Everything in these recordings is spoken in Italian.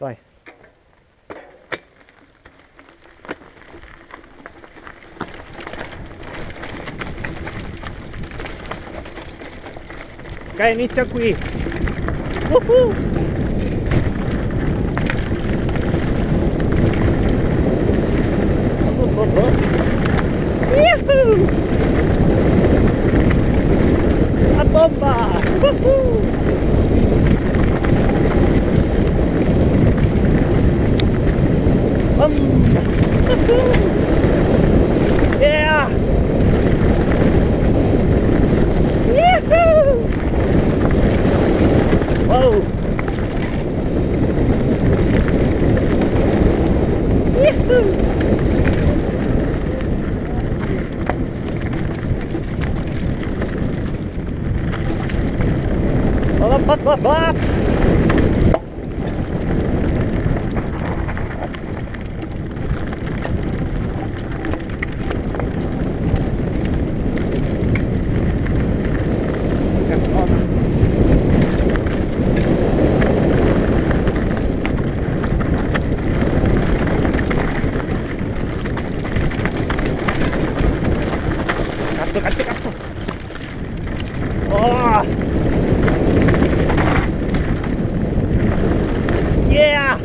Vai. Ok, inizia qui. Woohoo! Oh, yeah! Bop, bop, bop! itu kan pick up tuh oh. Yeah.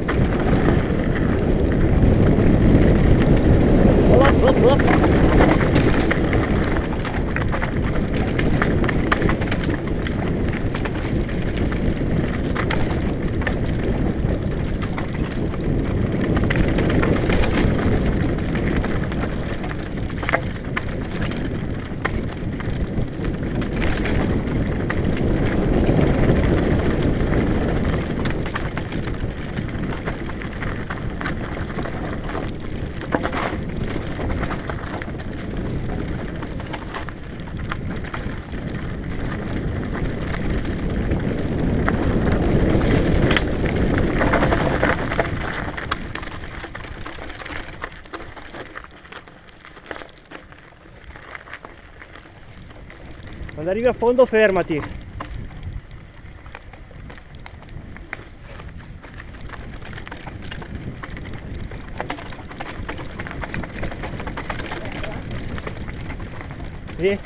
Look look look Quando arrivi a fondo fermati. Sì.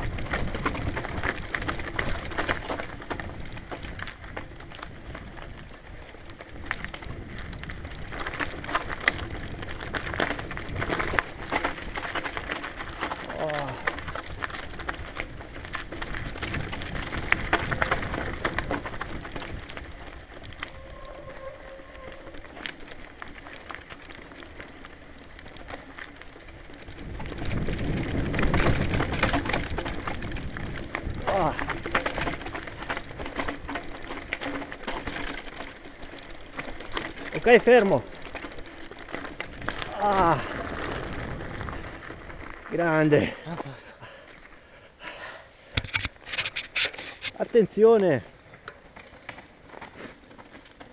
Ah. Ok, fermo. Ah. Grande. Attenzione.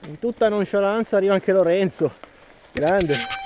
In tutta nonchalance arriva anche Lorenzo. Grande.